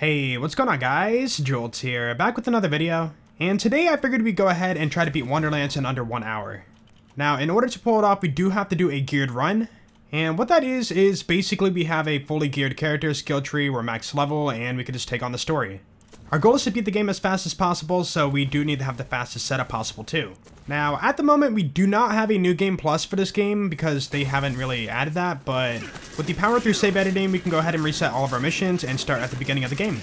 Hey, what's going on guys? Joltz here, back with another video. And today I figured we'd go ahead and try to beat Wonderlands in under one hour. Now, in order to pull it off, we do have to do a geared run. And what that is, is basically we have a fully geared character, skill tree, we're max level, and we can just take on the story. Our goal is to beat the game as fast as possible, so we do need to have the fastest setup possible too. Now, at the moment, we do not have a New Game Plus for this game because they haven't really added that, but with the power through save editing, we can go ahead and reset all of our missions and start at the beginning of the game.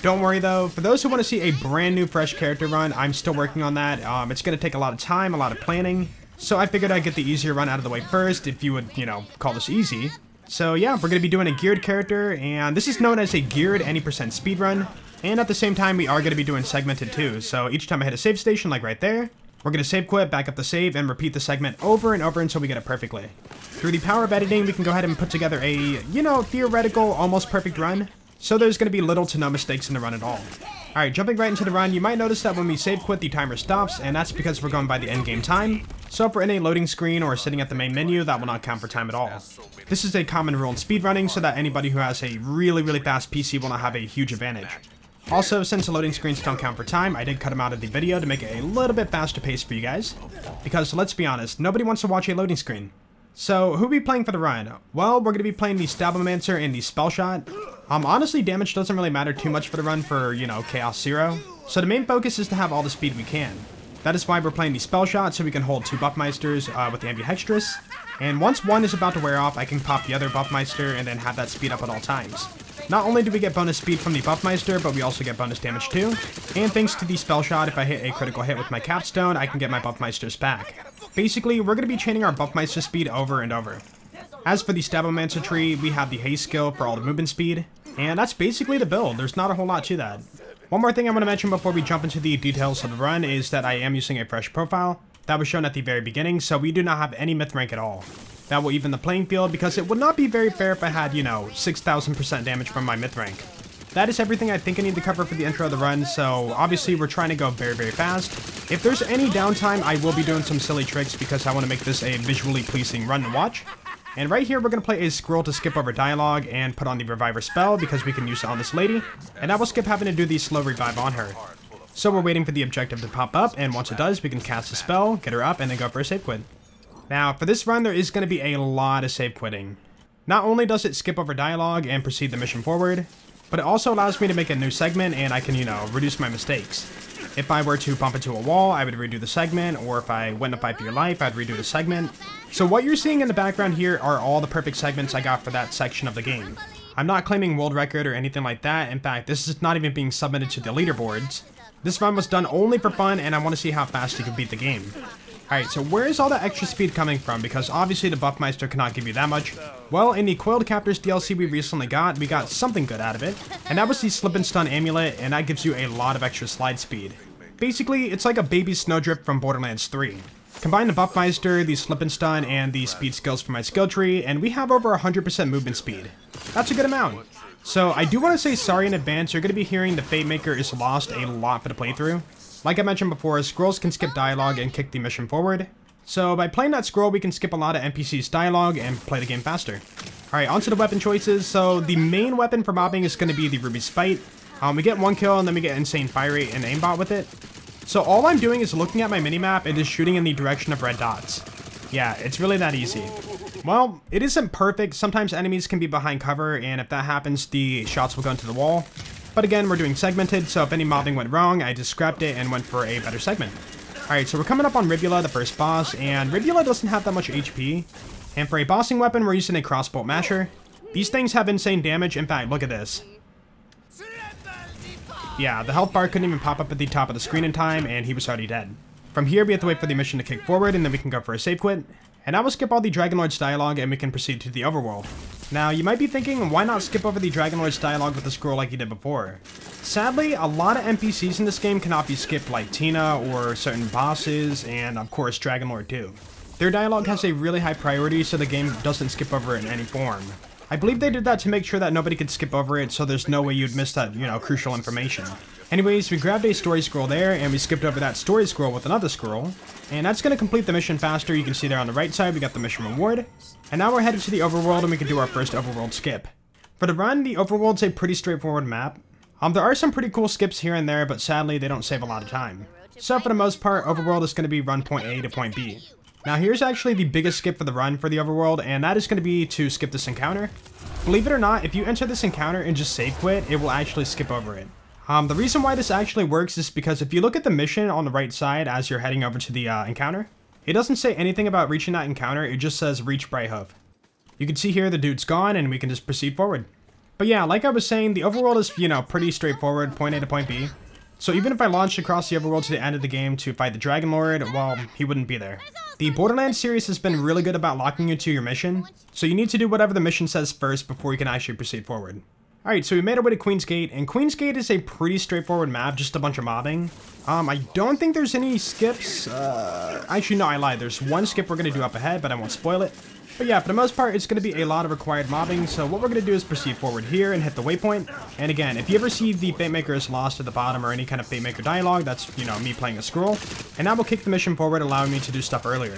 Don't worry though, for those who want to see a brand new fresh character run, I'm still working on that. Um, it's going to take a lot of time, a lot of planning, so I figured I'd get the easier run out of the way first, if you would, you know, call this easy. So yeah, we're going to be doing a geared character, and this is known as a geared any percent speed run. And at the same time, we are going to be doing segmented too. So each time I hit a save station, like right there, we're going to save quit, back up the save, and repeat the segment over and over until we get it perfectly. Through the power of editing, we can go ahead and put together a, you know, theoretical, almost perfect run. So there's going to be little to no mistakes in the run at all. Alright, jumping right into the run, you might notice that when we save quit, the timer stops, and that's because we're going by the end game time. So if we're in a loading screen or sitting at the main menu, that will not count for time at all. This is a common rule in speedrunning, so that anybody who has a really, really fast PC will not have a huge advantage. Also, since the loading screens don't count for time, I did cut them out of the video to make it a little bit faster paced for you guys. Because, let's be honest, nobody wants to watch a loading screen. So, who be playing for the run? Well, we're going to be playing the Stab-O-Mancer and the Spell Shot. Um, honestly, damage doesn't really matter too much for the run for, you know, Chaos Zero. So the main focus is to have all the speed we can. That is why we're playing the Spell Shot, so we can hold two Buffmeisters uh, with the Ambihextrous. And once one is about to wear off, I can pop the other Buffmeister and then have that speed up at all times. Not only do we get bonus speed from the Buffmeister, but we also get bonus damage too. And thanks to the Spell Shot, if I hit a critical hit with my Capstone, I can get my Buffmeisters back. Basically, we're going to be chaining our Buffmeister speed over and over. As for the Stab-O-Mancer tree, we have the haste skill for all the movement speed. And that's basically the build. There's not a whole lot to that. One more thing I want to mention before we jump into the details of the run is that I am using a fresh profile. That was shown at the very beginning, so we do not have any myth rank at all. That will even the playing field because it would not be very fair if I had, you know, 6,000% damage from my myth rank. That is everything I think I need to cover for the intro of the run, so obviously we're trying to go very, very fast. If there's any downtime, I will be doing some silly tricks because I want to make this a visually pleasing run to watch. And right here, we're going to play a scroll to skip over dialogue and put on the reviver spell because we can use it on this lady. And I will skip having to do the slow revive on her. So we're waiting for the objective to pop up, and once it does, we can cast a spell, get her up, and then go for a save quit. Now, for this run, there is going to be a lot of save quitting. Not only does it skip over dialogue and proceed the mission forward, but it also allows me to make a new segment and I can, you know, reduce my mistakes. If I were to bump into a wall, I would redo the segment, or if I went to fight for your life, I'd redo the segment. So what you're seeing in the background here are all the perfect segments I got for that section of the game. I'm not claiming world record or anything like that, in fact, this is not even being submitted to the leaderboards. This run was done only for fun, and I want to see how fast you can beat the game. Alright, so where is all that extra speed coming from? Because obviously the Buffmeister cannot give you that much. Well, in the Coiled Captors DLC we recently got, we got something good out of it. And that was the Slip and Stun Amulet, and that gives you a lot of extra slide speed. Basically, it's like a baby Snowdrift from Borderlands 3. Combine the Buffmeister, the Slip and Stun, and the speed skills from my skill tree, and we have over 100% movement speed. That's a good amount. So I do want to say sorry in advance, you're going to be hearing the Fate Maker is lost a lot for the playthrough. Like I mentioned before, scrolls can skip dialogue and kick the mission forward. So by playing that scroll, we can skip a lot of NPC's dialogue and play the game faster. Alright, onto the weapon choices. So the main weapon for mobbing is going to be the Ruby Spite. Um, we get one kill and then we get insane fire rate and aimbot with it. So all I'm doing is looking at my minimap and just shooting in the direction of red dots. Yeah, it's really that easy. Well, it isn't perfect. Sometimes enemies can be behind cover, and if that happens, the shots will go into the wall. But again, we're doing segmented, so if any mobbing went wrong, I just scrapped it and went for a better segment. Alright, so we're coming up on Ribula, the first boss, and Ribula doesn't have that much HP. And for a bossing weapon, we're using a crossbow masher. These things have insane damage. In fact, look at this. Yeah, the health bar couldn't even pop up at the top of the screen in time, and he was already dead. From here, we have to wait for the mission to kick forward, and then we can go for a save quit. And I will skip all the Dragonlord's dialogue, and we can proceed to the overworld. Now, you might be thinking, why not skip over the Dragonlord's dialogue with the scroll like you did before? Sadly, a lot of NPCs in this game cannot be skipped like Tina or certain bosses, and of course Dragonlord too. Their dialogue has a really high priority, so the game doesn't skip over it in any form. I believe they did that to make sure that nobody could skip over it, so there's no way you'd miss that, you know, crucial information. Anyways, we grabbed a story scroll there, and we skipped over that story scroll with another scroll. And that's going to complete the mission faster. You can see there on the right side, we got the mission reward. And now we're headed to the overworld, and we can do our first overworld skip. For the run, the overworld's a pretty straightforward map. Um, there are some pretty cool skips here and there, but sadly they don't save a lot of time. So for the most part, overworld is going to be run point A to point B. Now here's actually the biggest skip for the run for the overworld, and that is going to be to skip this encounter. Believe it or not, if you enter this encounter and just save quit, it will actually skip over it. Um, the reason why this actually works is because if you look at the mission on the right side as you're heading over to the uh, encounter, it doesn't say anything about reaching that encounter, it just says reach Brighthoof. You can see here the dude's gone and we can just proceed forward. But yeah, like I was saying, the overworld is, you know, pretty straightforward, point A to point B. So even if I launched across the overworld to the end of the game to fight the Dragon Lord, well, he wouldn't be there. The Borderlands series has been really good about locking you to your mission, so you need to do whatever the mission says first before you can actually proceed forward. Alright, so we made our way to Queen's Gate, and Queen's Gate is a pretty straightforward map, just a bunch of mobbing. Um, I don't think there's any skips. Uh, actually, no, I lied. There's one skip we're going to do up ahead, but I won't spoil it. But yeah, for the most part, it's going to be a lot of required mobbing, so what we're going to do is proceed forward here and hit the waypoint. And again, if you ever see the Fatemaker is lost at the bottom or any kind of Fatemaker dialogue, that's, you know, me playing a scroll. And that will kick the mission forward, allowing me to do stuff earlier.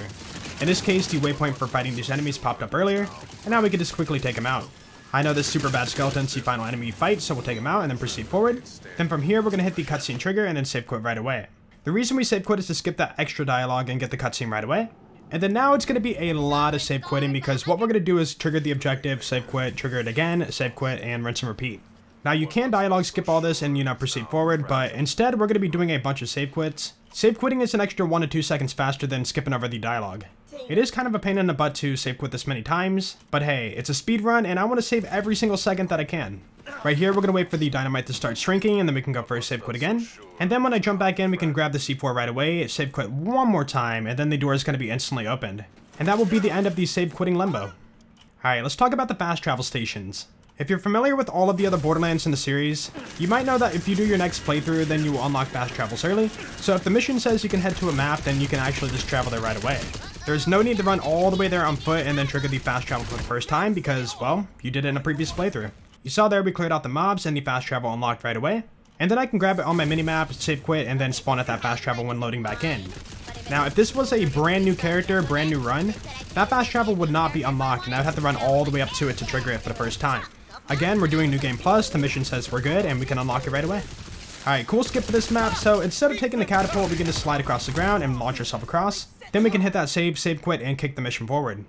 In this case, the waypoint for fighting these enemies popped up earlier, and now we can just quickly take them out. I know this super bad skeleton's the final enemy fight, so we'll take him out and then proceed forward. Then from here, we're going to hit the cutscene trigger and then save quit right away. The reason we save quit is to skip that extra dialogue and get the cutscene right away. And then now it's going to be a lot of save quitting because what we're going to do is trigger the objective, save quit, trigger it again, save quit, and rinse and repeat. Now you can dialogue skip all this and, you know, proceed forward, but instead we're going to be doing a bunch of save quits. Save quitting is an extra 1 to 2 seconds faster than skipping over the dialogue. It is kind of a pain in the butt to save quit this many times, but hey, it's a speed run and I want to save every single second that I can. Right here, we're going to wait for the dynamite to start shrinking, and then we can go for a save quit again. And then when I jump back in, we can grab the C4 right away, save quit one more time, and then the door is going to be instantly opened. And that will be the end of the save quitting limbo. Alright, let's talk about the fast travel stations. If you're familiar with all of the other Borderlands in the series, you might know that if you do your next playthrough, then you unlock fast travels early. So if the mission says you can head to a map, then you can actually just travel there right away. There's no need to run all the way there on foot and then trigger the fast travel for the first time because, well, you did it in a previous playthrough. You saw there we cleared out the mobs and the fast travel unlocked right away. And then I can grab it on my minimap, save quit, and then spawn at that fast travel when loading back in. Now, if this was a brand new character, brand new run, that fast travel would not be unlocked, and I would have to run all the way up to it to trigger it for the first time. Again, we're doing New Game Plus, the mission says we're good, and we can unlock it right away. Alright, cool skip for this map, so instead of taking the catapult, we can just slide across the ground and launch ourselves across. Then we can hit that save, save quit, and kick the mission forward.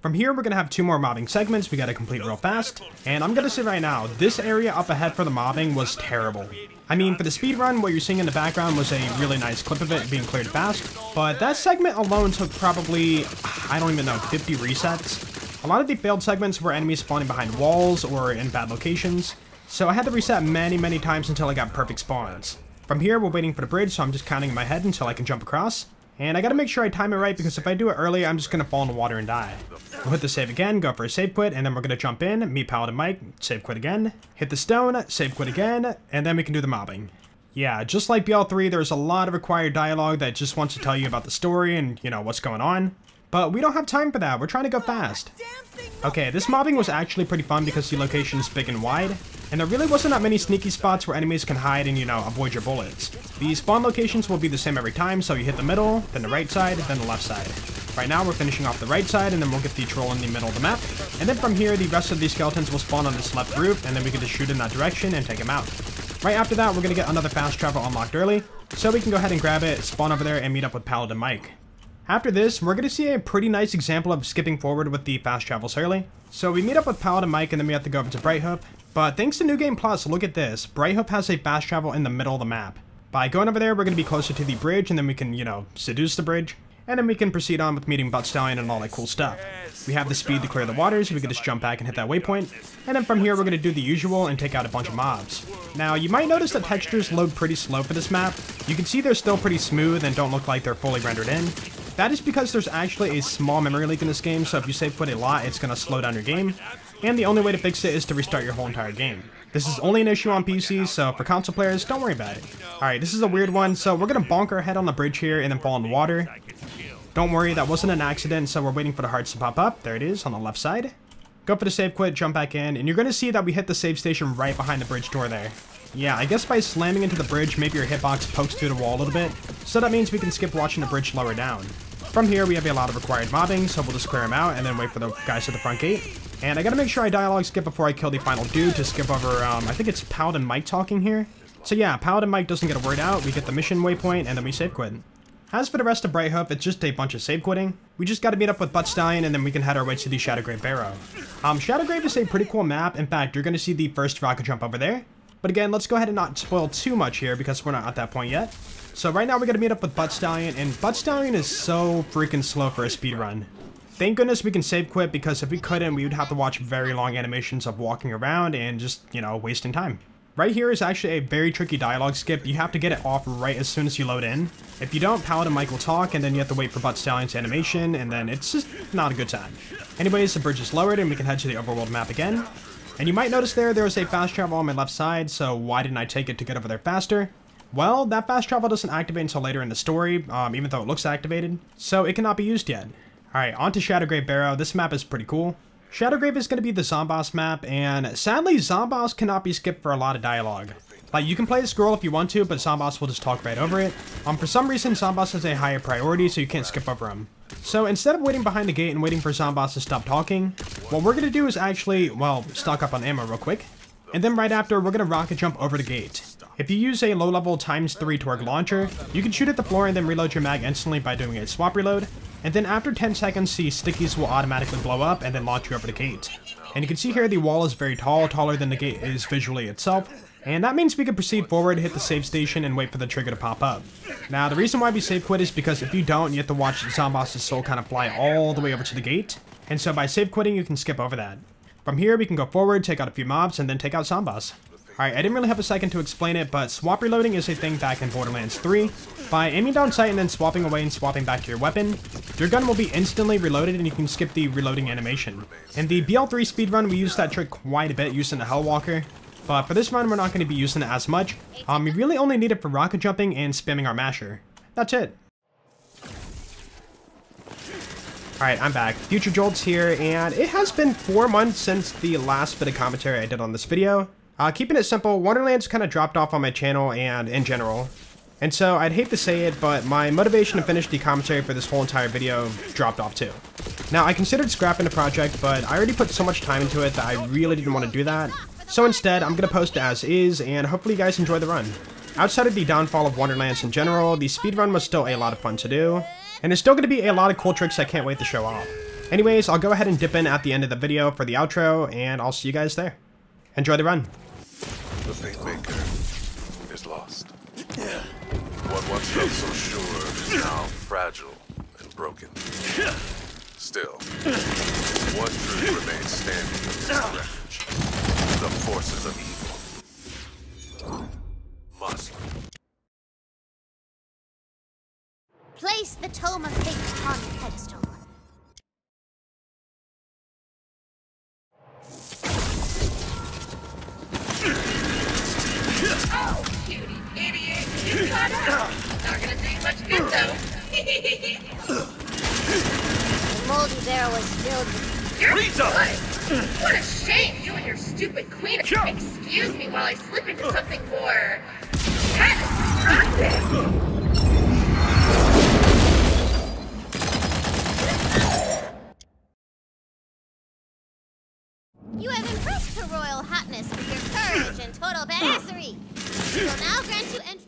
From here, we're going to have two more mobbing segments we got to complete real fast. And I'm going to say right now, this area up ahead for the mobbing was terrible. I mean, for the speed run, what you're seeing in the background was a really nice clip of it being cleared fast. But that segment alone took probably, I don't even know, 50 resets. A lot of the failed segments were enemies spawning behind walls or in bad locations. So I had to reset many, many times until I got perfect spawns. From here, we're waiting for the bridge, so I'm just counting in my head until I can jump across. And I gotta make sure I time it right because if I do it early, I'm just gonna fall in the water and die. We'll hit the save again, go for a save quit, and then we're gonna jump in, meet Paladin Mike, save quit again, hit the stone, save quit again, and then we can do the mobbing. Yeah, just like BL3, there's a lot of required dialogue that just wants to tell you about the story and, you know, what's going on. But we don't have time for that, we're trying to go fast. Okay, this mobbing was actually pretty fun because the location is big and wide, and there really wasn't that many sneaky spots where enemies can hide and, you know, avoid your bullets. The spawn locations will be the same every time, so you hit the middle, then the right side, then the left side. Right now, we're finishing off the right side, and then we'll get the troll in the middle of the map. And then from here, the rest of these skeletons will spawn on this left roof, and then we can just shoot in that direction and take them out. Right after that, we're going to get another fast travel unlocked early, so we can go ahead and grab it, spawn over there, and meet up with Paladin Mike. After this, we're going to see a pretty nice example of skipping forward with the fast travel early. So we meet up with Paladin Mike, and then we have to go over to Brighthoof. But thanks to New Game Plus, look at this. Brighthoof has a fast travel in the middle of the map. By going over there, we're going to be closer to the bridge, and then we can, you know, seduce the bridge. And then we can proceed on with meeting Butt Stallion and all that cool stuff. We have the speed to clear the waters, we can just jump back and hit that waypoint. And then from here, we're going to do the usual and take out a bunch of mobs. Now, you might notice that textures load pretty slow for this map. You can see they're still pretty smooth and don't look like they're fully rendered in. That is because there's actually a small memory leak in this game, so if you save quit a lot, it's going to slow down your game and the only way to fix it is to restart your whole entire game. This is only an issue on PC, so for console players, don't worry about it. Alright, this is a weird one, so we're gonna bonk our head on the bridge here and then fall in the water. Don't worry, that wasn't an accident, so we're waiting for the hearts to pop up. There it is, on the left side. Go for the save quit, jump back in, and you're gonna see that we hit the save station right behind the bridge door there. Yeah, I guess by slamming into the bridge, maybe your hitbox pokes through the wall a little bit, so that means we can skip watching the bridge lower down. From here, we have a lot of required mobbing, so we'll just clear them out and then wait for the guys at the front gate. And I gotta make sure I dialogue skip before I kill the final dude to skip over, um, I think it's Paladin Mike talking here. So yeah, Paladin Mike doesn't get a word out, we get the mission waypoint, and then we save quit. As for the rest of Brighthoof, it's just a bunch of save quitting. We just gotta meet up with Butt and then we can head our way to the Shattergrave Barrow. Um, Shattergrave is a pretty cool map. In fact, you're gonna see the first rocket jump over there. But again, let's go ahead and not spoil too much here because we're not at that point yet. So right now we gotta meet up with Butt Stallion, and Butt Stallion is so freaking slow for a speed run. Thank goodness we can save quit because if we couldn't, we would have to watch very long animations of walking around and just, you know, wasting time. Right here is actually a very tricky dialogue skip. You have to get it off right as soon as you load in. If you don't, Paladin Mike will talk, and then you have to wait for Butt Stallion's animation, and then it's just not a good time. Anyways, the bridge is lowered, and we can head to the overworld map again. And you might notice there, there is a fast travel on my left side, so why didn't I take it to get over there faster? Well, that fast travel doesn't activate until later in the story, um, even though it looks activated, so it cannot be used yet. Alright, on to Shattergrave Barrow. This map is pretty cool. Shattergrave is going to be the Zomboss map, and sadly, Zomboss cannot be skipped for a lot of dialogue. Like, you can play the scroll if you want to, but Zomboss will just talk right over it. Um, for some reason, Zomboss has a higher priority, so you can't skip over him. So instead of waiting behind the gate and waiting for Zomboss to stop talking, what we're going to do is actually, well, stock up on ammo real quick. And then right after, we're going to rocket jump over the gate. If you use a low-level times 3 Torgue launcher, you can shoot at the floor and then reload your mag instantly by doing a swap reload, and then after 10 seconds, the stickies will automatically blow up and then launch you over the gate. And you can see here the wall is very tall, taller than the gate is visually itself, and that means we can proceed forward, hit the save station, and wait for the trigger to pop up. Now, the reason why we save quit is because if you don't, you have to watch Zomboss's soul kind of fly all the way over to the gate, and so by save quitting, you can skip over that. From here, we can go forward, take out a few mobs, and then take out Zomboss. Alright, I didn't really have a second to explain it, but swap reloading is a thing back in Borderlands 3. By aiming down sight and then swapping away and swapping back to your weapon, your gun will be instantly reloaded and you can skip the reloading animation. In the BL3 speedrun, we used that trick quite a bit using the Hellwalker, but for this run, we're not going to be using it as much. Um, we really only need it for rocket jumping and spamming our masher. That's it. Alright, I'm back. Future Joltz here, and it has been four months since the last bit of commentary I did on this video. Uh, keeping it simple, Wonderlands kind of dropped off on my channel and in general. And so I'd hate to say it, but my motivation to finish the commentary for this whole entire video dropped off too. Now, I considered scrapping the project, but I already put so much time into it that I really didn't want to do that. So instead, I'm going to post as is, and hopefully you guys enjoy the run. Outside of the downfall of Wonderlands in general, the speedrun was still a lot of fun to do, and there's still going to be a lot of cool tricks I can't wait to show off. Anyways, I'll go ahead and dip in at the end of the video for the outro, and I'll see you guys there. Enjoy the run. The Fate Maker is lost. What once felt so sure is now fragile and broken. Still, one truth remains standing in this refuge. The forces of evil must Place the Tome of Fate on the pedestal. The moldy barrel was filled with You're. What a shame, you and your stupid queen. Excuse me while I slip into something more catastrophic. You have impressed her royal hotness with your courage and total badassery. She will now grant you entry.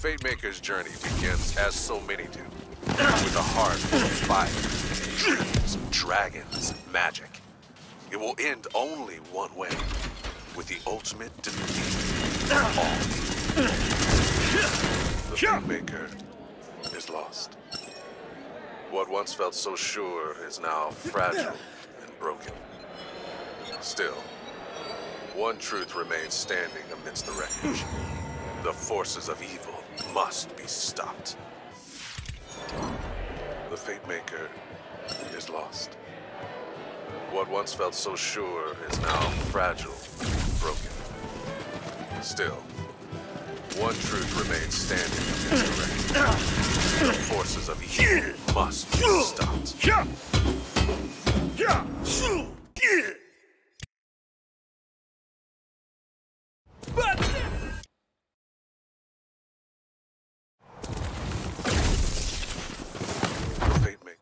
Fate Maker's journey begins as so many do. With a heart of fire, dreams, dragons, magic. It will end only one way. With the ultimate defeat of all. The is lost. What once felt so sure is now fragile and broken. Still, one truth remains standing amidst the wreckage. The forces of evil must be stopped. The Fate Maker is lost. What once felt so sure is now fragile broken. Still, one truth remains standing against the wreckage. The forces of evil must be stopped. The Fate Maker.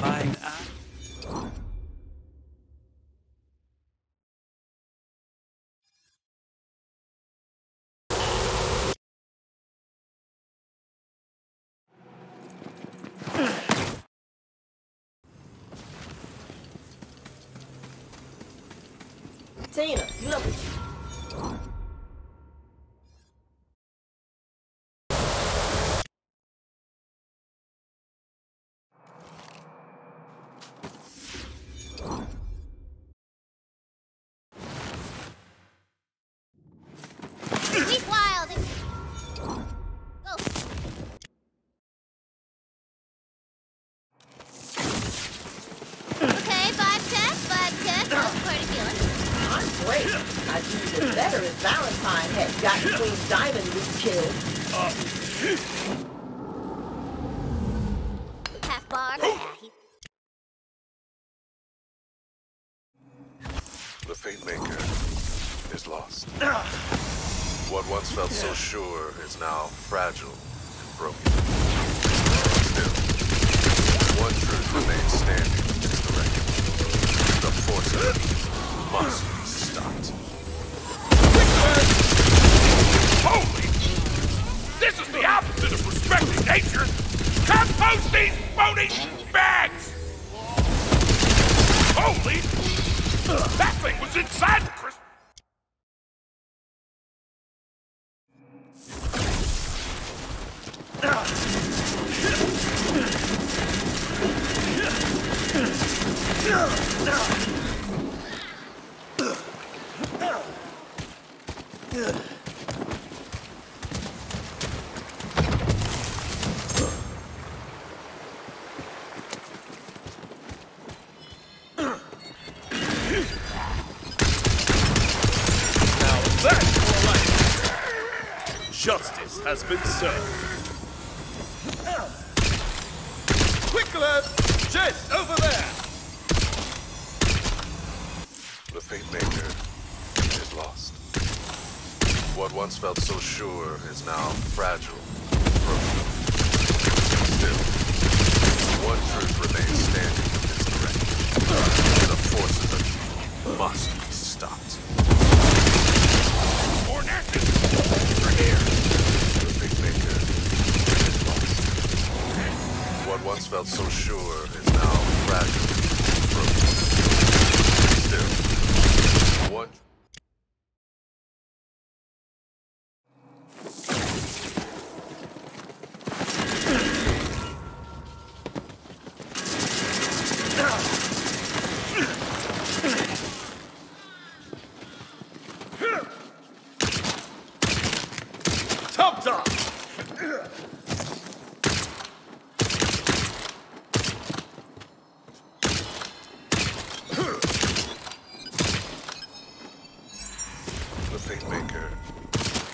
Mine eye. Tina, you look. Keep Diamond was killed. Half bar. The Fate Maker is lost. What once felt so sure is now fragile and broken. Still, one truth remains standing against the wreckage. The forces of evil must be stopped. Holy! This is the opposite of respecting nature! Compost these phony bags! Holy! That thing was inside Top top! The Fate Maker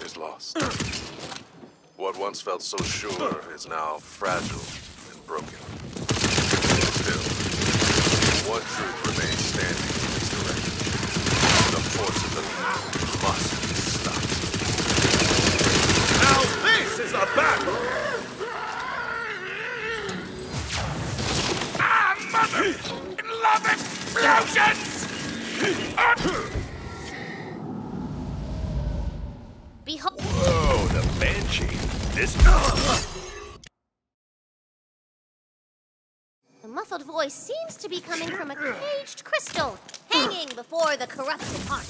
is lost. What once felt so sure is now fragile and broken. Still, one truth remains standing explosions! Behold. Oh, the Banshee. This... The muffled voice seems to be coming from a caged crystal hanging before the corrupted heart.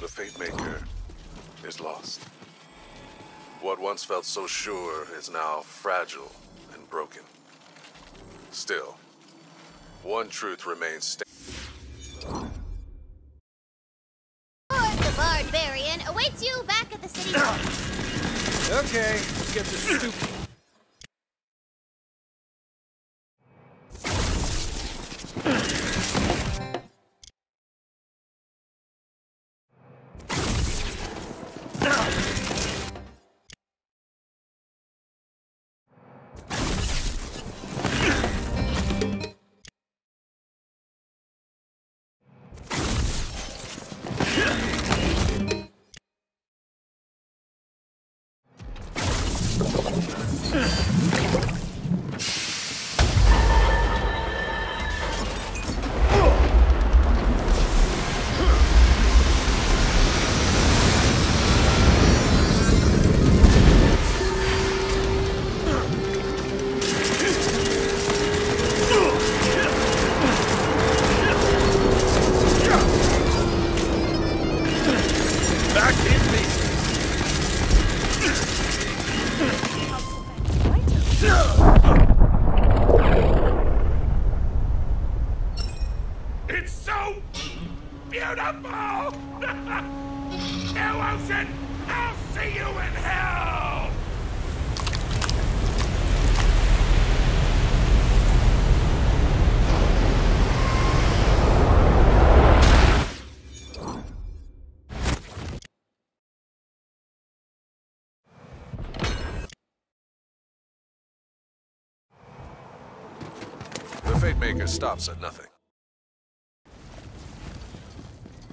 The Fate Maker is lost. What once felt so sure is now fragile and broken. Still, one truth remains sta- The Fate Maker stops at nothing.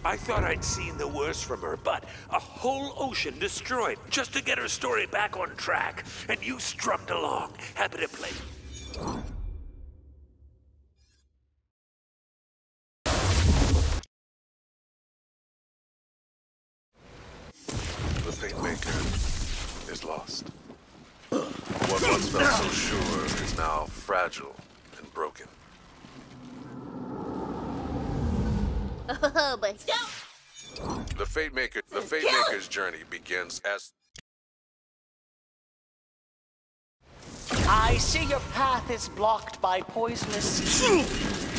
I thought I'd seen the worst from her, but a whole ocean destroyed just to get her story back on track. And you strummed along, happy to play. The Fate Maker is lost. What once felt so sure is now fragile and broken. Oh, but. The Fate Maker, the Fate Kill it! Maker's journey begins as I see your path is blocked by poisonous sea.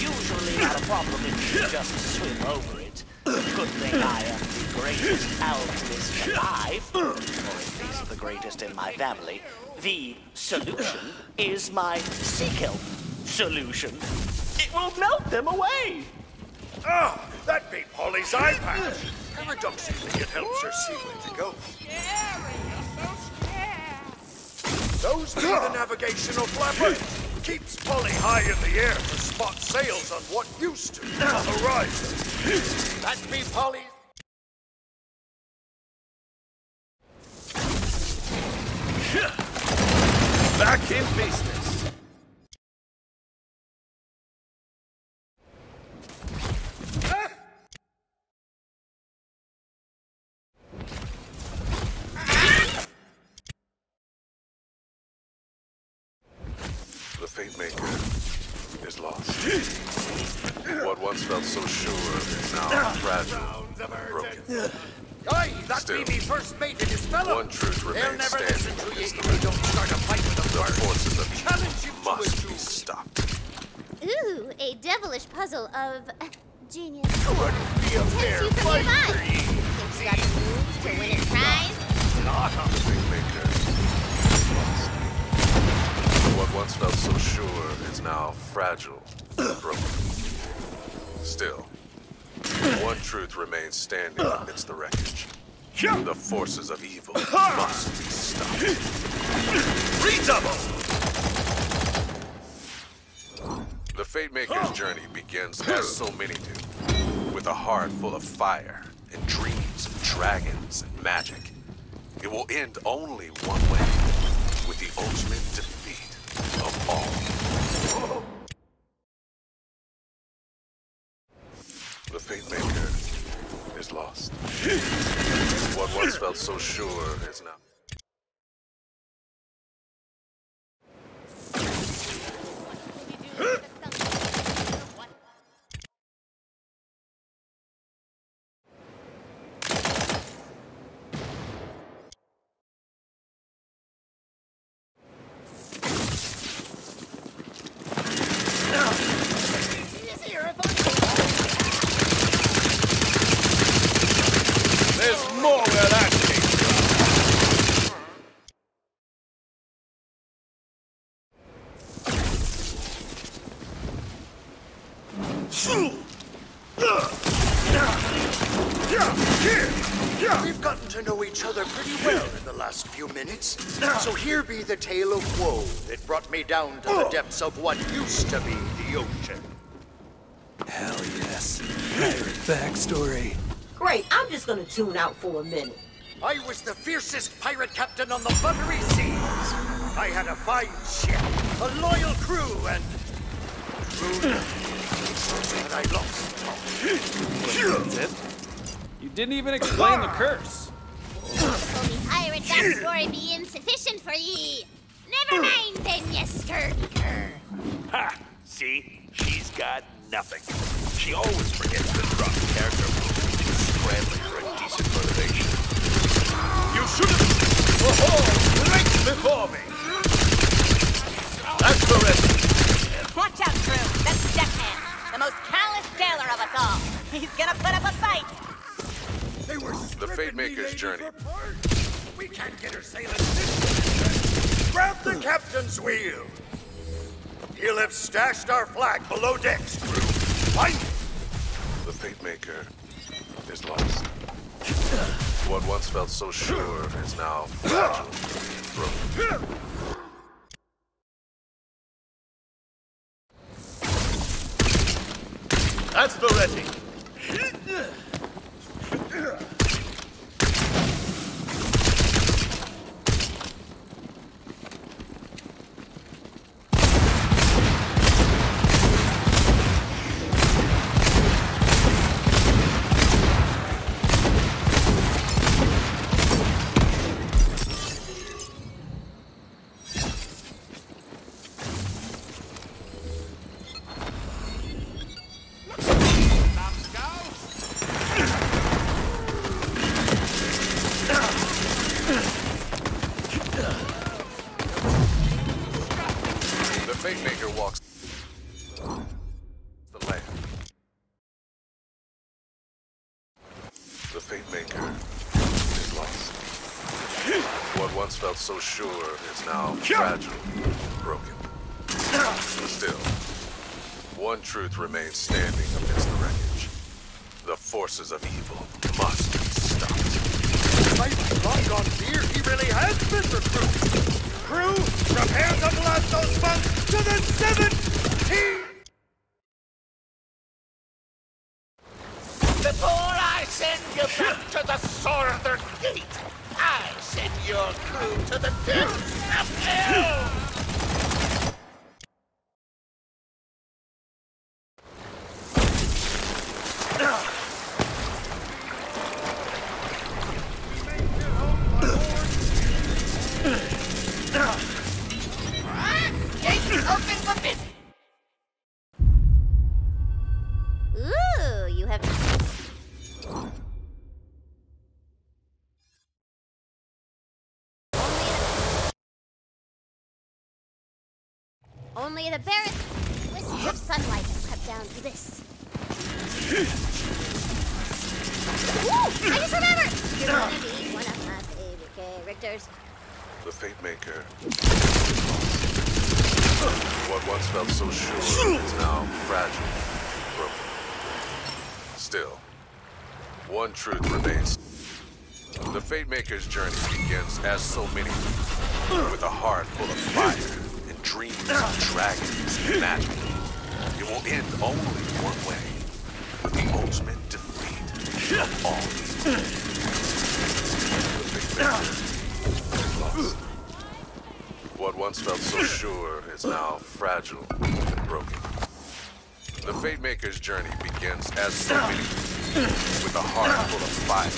Usually not a problem if you just swim over it. Good thing I am the greatest alchemist alive, or at least the greatest in my family. The solution is my sea kelp solution. It will melt them away. Ah, oh, that be Polly's eye patch. Ever don't see think it helps her see where to go. Those be the navigational flappers. Keeps Polly high in the air to spot sails on what used to be the horizon. That be Polly. Back in business. Felt so sure is now fragile and broken. Aye, that Still, be me first mate and his fellow. One truth They'll remains never standing listen to you against if the you don't start a fight with them The first. forces of Challenge evil him to a must be stopped. Ooh, a devilish puzzle of uh, genius. Would be a fair fight for mind. ye. Thinks you got the moves to win a prize. Not a The Fate Maker is lost. What once felt so sure is now fragile and broken. Still, one truth remains standing amidst the wreckage. The forces of evil must be stopped. redouble. The Fate Maker's journey begins as so many do, with a heart full of fire and dreams of dragons and magic. It will end only one way, with the ultimate defeat. The Fate Maker is lost. what once felt so sure is now. We've gotten to know each other pretty well in the last few minutes. So here be the tale of woe that brought me down to the depths of what used to be the ocean. Hell yes. Pirate backstory. Great, I'm just gonna tune out for a minute. I was the fiercest pirate captain on the buttery seas. I had a fine ship, a loyal crew, and... and I lost That's it. You didn't even explain the curse. So me pirate backstory be insufficient for ye. Never mind then, ye scurvy cur. Ha! See? She's got nothing. She always forgets to drop character moves, scrambling for a decent motivation. You should have. Oh, right before me. That's the rest. Watch out, crew. That's Deckhand, the most callous sailor of us all. He's gonna put up a fight. They were The Fate Maker's journey. We can't get her sailing this Grab the captain's wheel. He'll have stashed our flag below decks, crew. Fight! The Fate Maker is lost. What once felt so sure is now fragile, broken. That's the ready. So sure is now fragile, broken. Still, one truth remains standing amidst the wreckage. The forces of evil must be stopped. Might long gone beer, he really has been recruited. Crew, prepare to blast those monks to the seventh! Only the barest wisps of sunlight have crept down to this. Ooh, I just remembered! You're gonna be one of my favorite characters. The Fate Maker. What once felt so sure is now fragile, broken. Still, one truth remains. The Fate Maker's journey begins as so many with a heart full of fire dreams dragons and magic. It will end only one way, with the ultimate defeat of all evil. The Fate lost. What once felt so sure is now fragile and broken. The Fate Maker's journey begins as so many With a heart full of fire,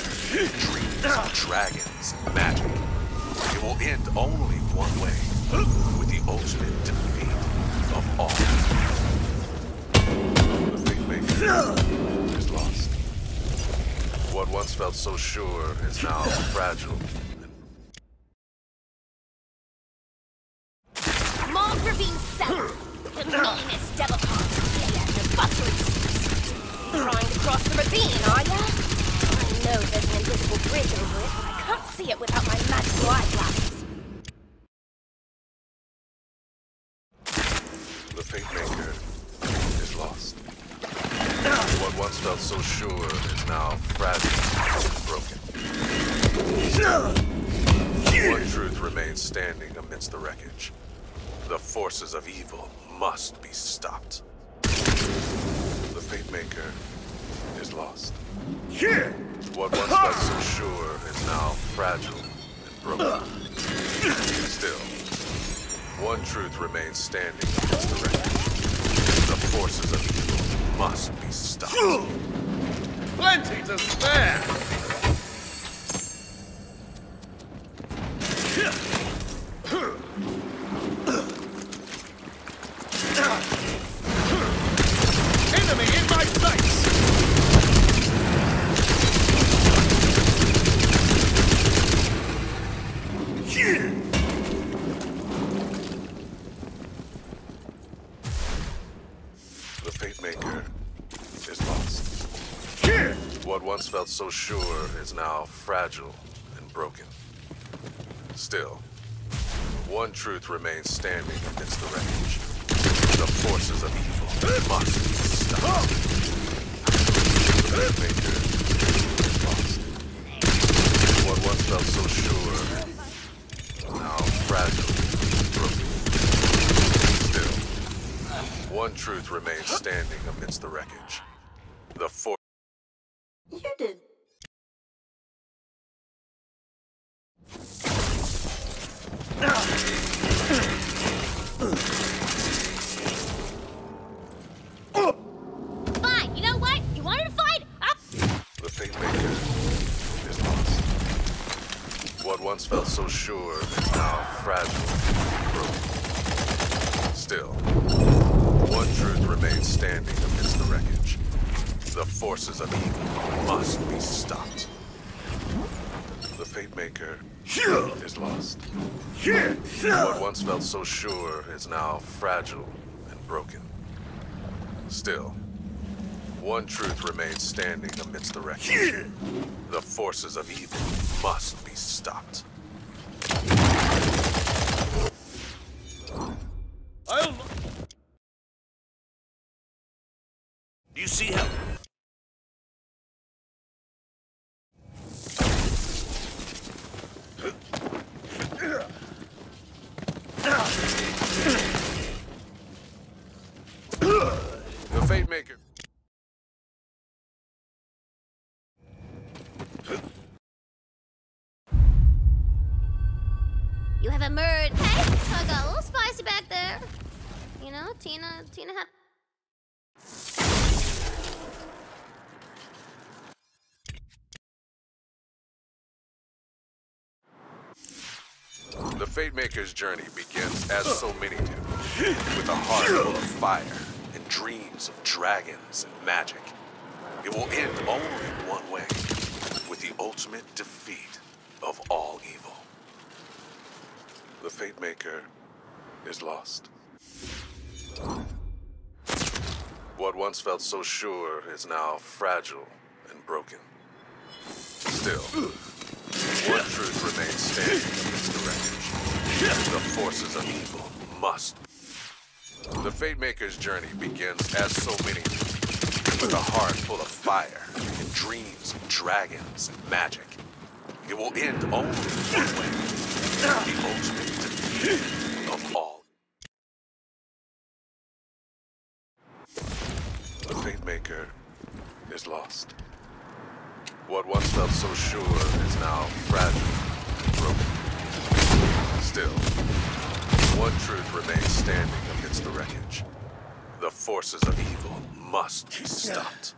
dreams dragons and magic, it will end only one way, with the ultimate defeat of all. The Fate Maker is lost. What once felt so sure is now fragile Maul Ravine 7. The meanest Trying to cross the ravine, are ya? I know there's an invisible bridge over it, but I can't see it without my magical eyeglasses. Felt so sure is now fragile and broken. One truth remains standing amidst the wreckage. The forces of evil must be stopped. The Fate Maker is lost. What once felt so sure is now fragile and broken. Still, one truth remains standing against the wreckage. The forces of must be stopped. Plenty to spare! Sure is now fragile and broken. Still, one truth remains standing amidst the wreckage. The forces of evil must be stopped. What once felt so sure now fragile and broken. Still, one truth remains standing amidst the wreckage. The force. You did. Fine, you know what? Once felt so sure is now fragile. Still, one truth remains standing amidst the wreckage. The forces of evil must be stopped. The Fate Maker is lost. What once felt so sure is now fragile and broken. Still, one truth remains standing amidst the wreckage. The forces of evil must be stopped. I'll... Do you see how... Hey, so I got a little spicy back there. You know, Tina, Tina had. The Fate Maker's journey begins as so many do, with a heart full of fire and dreams of dragons and magic. It will end only one way, with the ultimate defeat of all evil. The Fate Maker is lost. What once felt so sure is now fragile and broken. Still, one truth remains standing amidst the wreckage. The forces of evil must. The Fate Maker's journey begins as so many with a heart full of fire and dreams of dragons and magic. It will end only one the Fate Maker is lost. What once felt so sure is now fragile and broken. Still, one truth remains standing amidst the wreckage. The forces of evil must be stopped.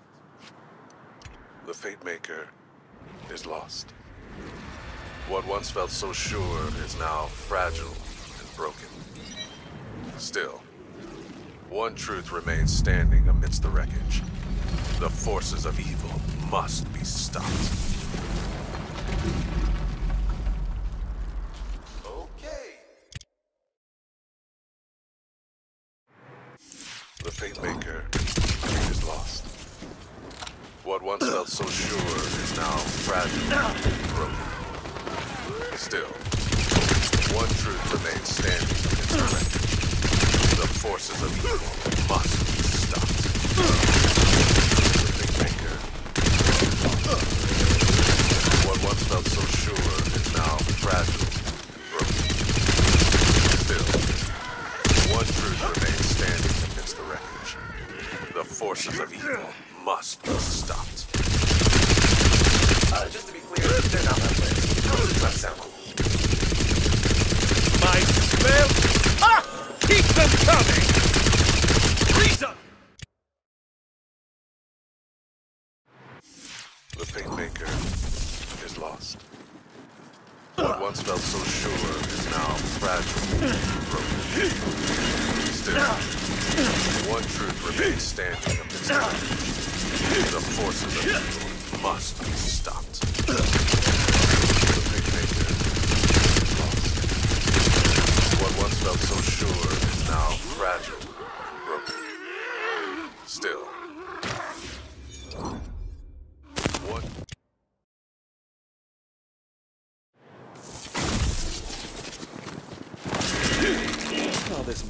The Fate Maker is lost. What once felt so sure is now fragile and broken. Still, one truth remains standing amidst the wreckage. The forces of evil must be stopped. Okay. The Fate Maker is lost. What once felt so sure is now fragile and broken. Still, one truth remains standing wreckage. The forces of evil must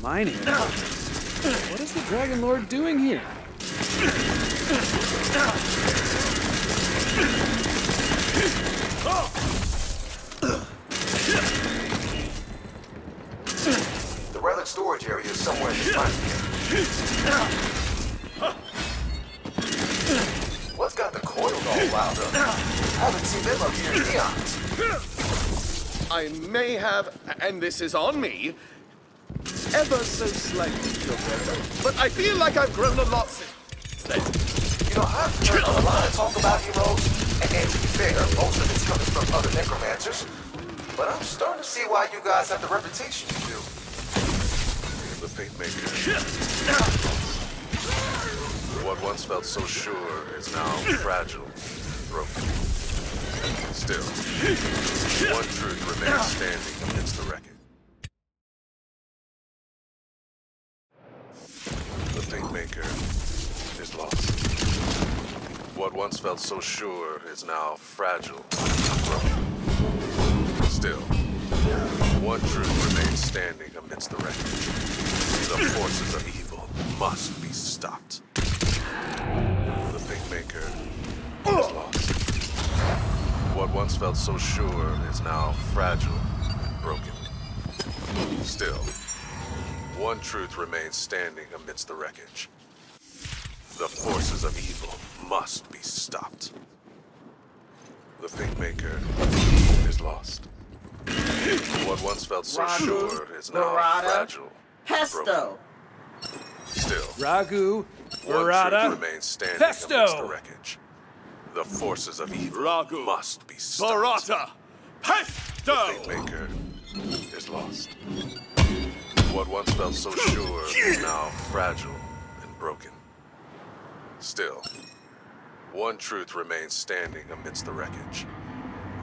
mining. What is the Dragon Lord doing here? The relic storage area is somewhere in this mine. What's got the coils all wound up? I haven't seen them up here in eons. I may have, and this is on me, ever so slightly feel better. But I feel like I've grown a lot since then. You know, I've heard a lot of talk about heroes, and, and to be fair, most of it's coming from other necromancers. But I'm starting to see why you guys have the reputation you do. the Fate Maker. What once felt so sure is now fragile broken. Still, one truth remains standing amidst the wreckage. Fate is lost. What once felt so sure is now fragile and broken. Still, one truth remains standing amidst the wreckage. The forces of evil must be stopped. The Fate Maker is lost. What once felt so sure is now fragile and broken. Still, one truth remains standing amidst the wreckage. The forces of evil must be stopped. The Fate Maker is lost. What once felt so Ragu, sure is now Barada, fragile. and broken. Pesto. Still, Ragu, one Barada, truth remains standing Pesto. amidst the wreckage. The forces of evil Ragu, must be stopped. Barata! Pesto! Fate Maker is lost. What once felt so sure is now fragile and broken. Still, one truth remains standing amidst the wreckage.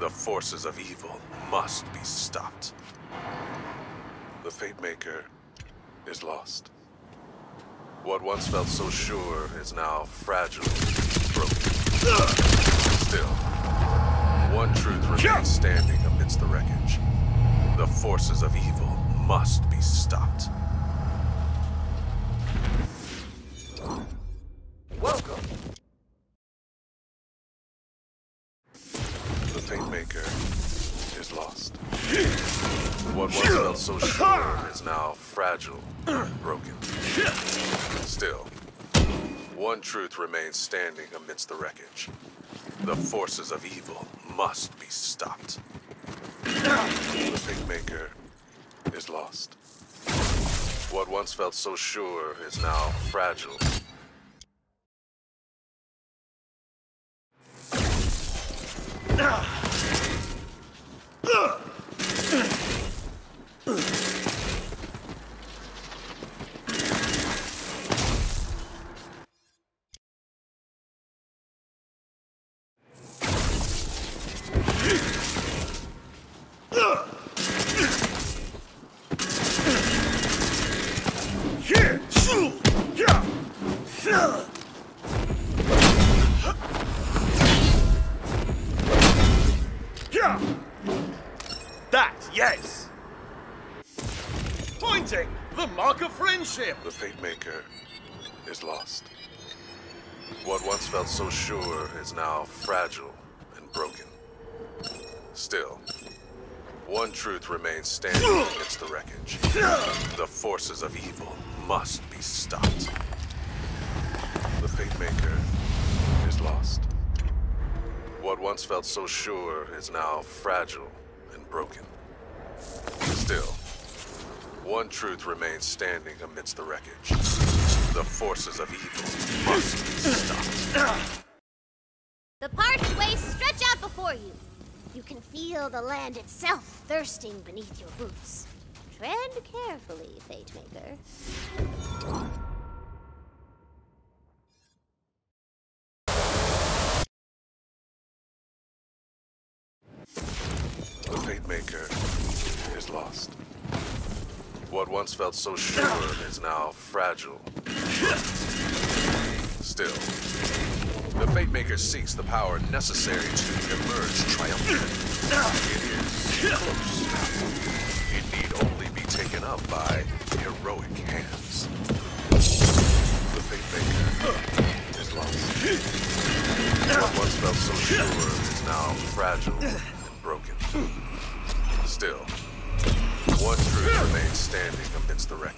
The forces of evil must be stopped. The Fate Maker is lost. What once felt so sure is now fragile and broken. Still, one truth remains standing amidst the wreckage. The forces of evil must be stopped. Maker is lost. What once felt so sure is now fragile and broken. Still, one truth remains standing amidst the wreckage. The forces of evil must be stopped. The Fate Maker is lost. What once felt so sure is now fragile ah! That, so sure is now fragile and broken. Still, one truth remains standing amidst the wreckage. The forces of evil must be stopped. The Fate Maker is lost. What once felt so sure is now fragile and broken. Still, one truth remains standing amidst the wreckage. The forces of evil must be stopped. The parting ways stretch out before you. You can feel the land itself thirsting beneath your boots. Tread carefully, Fate Maker. The Fate Maker is lost. What once felt so sure is now fragile. Still, the Fate Maker seeks the power necessary to emerge triumphant. It is close. It need only be taken up by heroic hands. The Fate Maker is lost. What once felt so sure is now fragile truth standing amidst the wreckage.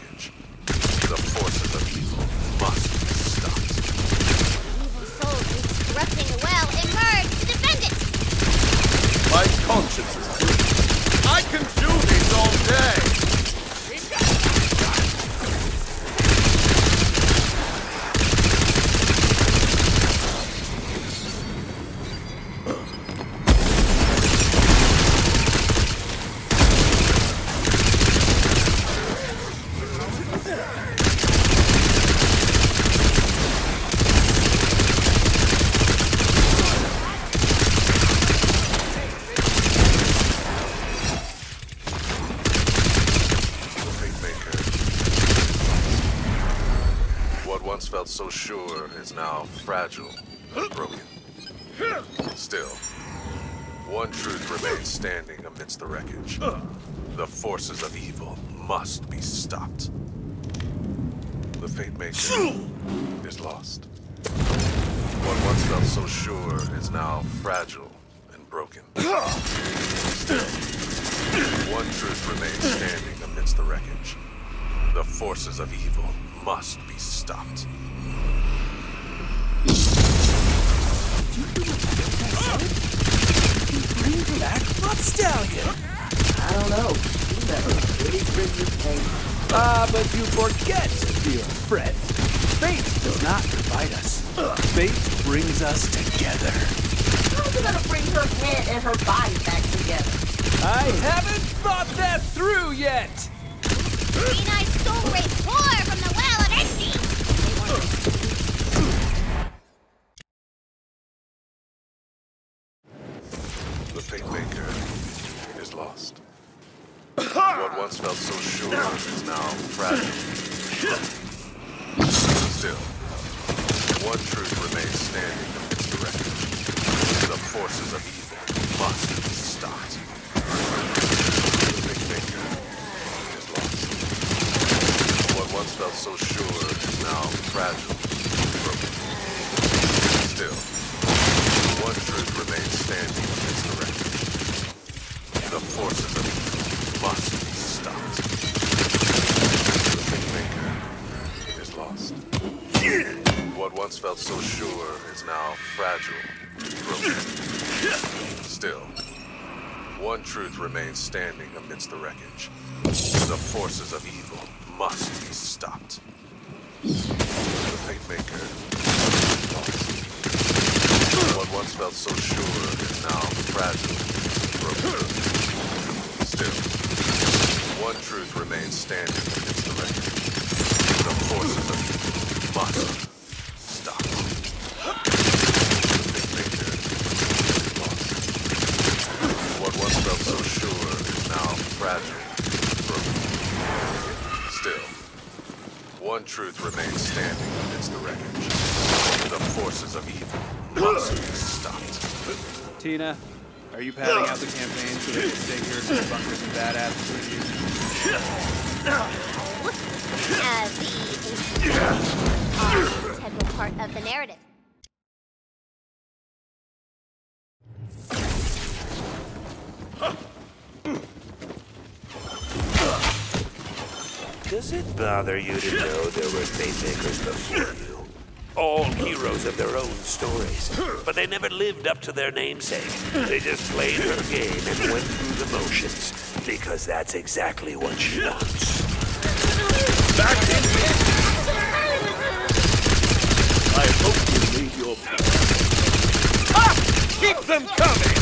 The wreckage. The forces of evil must be stopped. The Fate Maker is lost. What once felt so sure is now fragile and broken. One truth remains standing amidst the wreckage. The forces of evil must be stopped. Bring back Butt Stallion! I don't know. You never bring your pain. Ah, but you forget, dear friend. Fate does not divide us. Fate brings us together. How's it gonna bring her head and her body back together? I haven't thought that through yet! Green Eyed Soul Wraith pour from the truth remains standing against the wreckage. The forces of evil must stop. The Maker is lost. What once felt so sure is now fragile, broken. Still, one truth remains standing amidst the wreckage. The forces of evil must be stopped. Tina, are you padding out the campaign so they can stay here so the bunkers and with you? Uh, the integral part of the narrative. Does it bother you to know there were Fatemakers before you? All heroes of their own stories, but they never lived up to their namesake. They just played her game and went through the motions, because that's exactly what she wants. Back in I hope you made your. Ah! Keep them coming!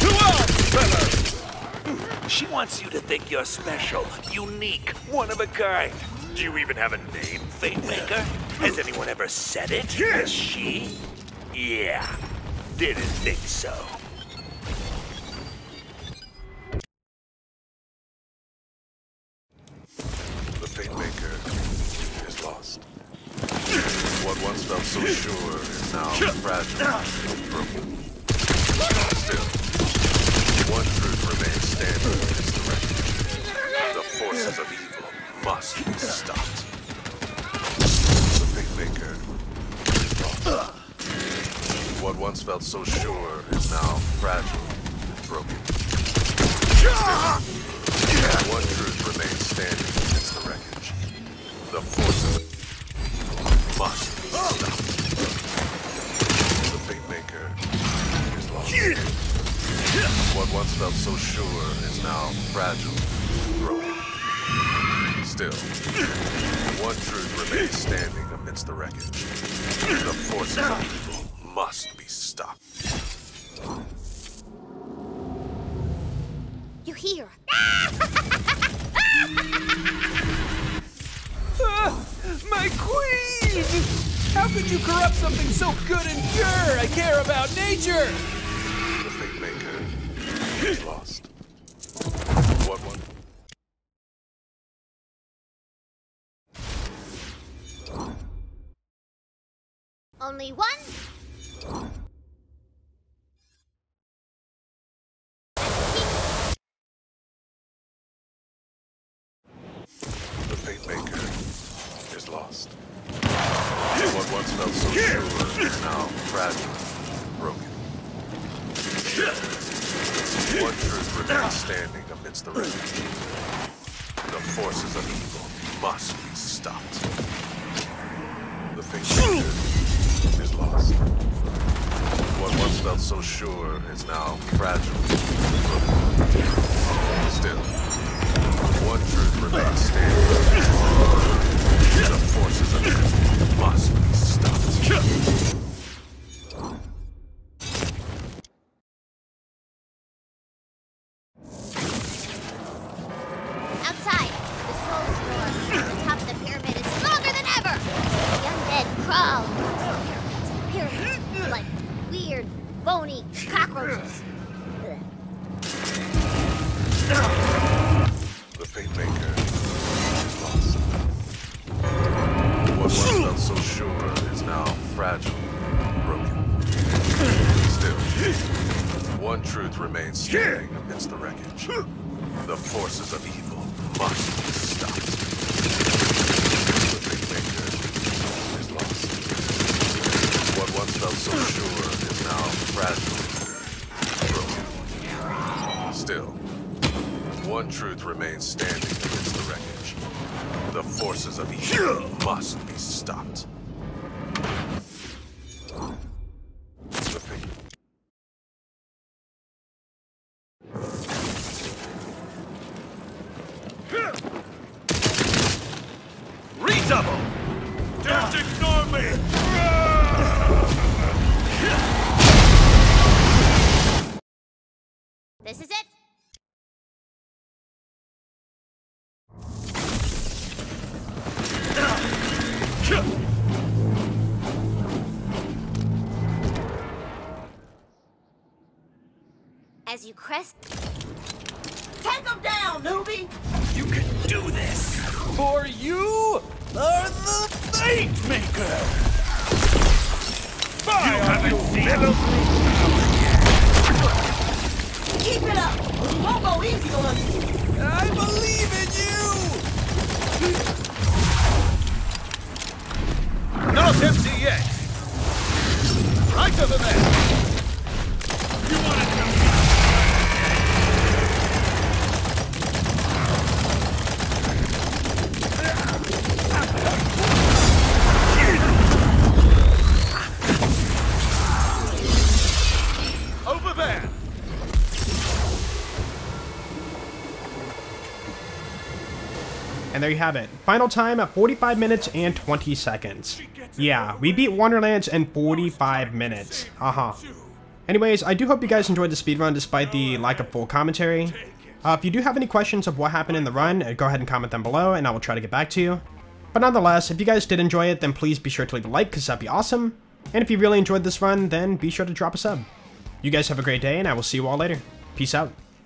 To arms, fellas! She wants you to think you're special, unique, one of a kind. Do you even have a name, Fate Maker? Has anyone ever said it? Yes! she? Yeah. Didn't think so. The Fate Maker is lost. What once felt so sure is now fragile and broken. Still, one truth remains standing against the wreckage. The forces of evil must be stopped. The Fate Maker is lost. What once felt so sure is now fragile and broken. One truth remains standing against the wreckage. The forces must be stopped. The Fate Maker is lost. What once felt so sure is now fragile, broken. Still, one truth remains standing amidst the wreckage. The forces of evil must be stopped. You hear? Ah, my queen! How could you corrupt something so good and pure? I care about nature! The Fate Maker is lost. What one? Only one? The Fate Maker is lost. What once felt so sure is now fragile, broken. One truth remains standing amidst the wreckage. The forces of evil must be stopped. The Fate Maker lost. What once felt so sure is now fragile. Still, one truth remains standing. The forces of evil must be stopped. As you crest, Take them down, newbie! You can do this! For you are the Fate Maker! you haven't seen Keep it up! We won't go easy on you! I believe in you! Not empty yet. Right over there. You Over there you have it. Final time at 45 minutes and 20 seconds. Yeah, we beat Wonderlands in 45 minutes. Uh-huh. Anyways, I do hope you guys enjoyed the speedrun despite the lack of full commentary. Uh, if you do have any questions of what happened in the run, uh, go ahead and comment them below and I will try to get back to you. But nonetheless, if you guys did enjoy it, then please be sure to leave a like because that'd be awesome. And if you really enjoyed this run, then be sure to drop a sub. You guys have a great day and I will see you all later. Peace out.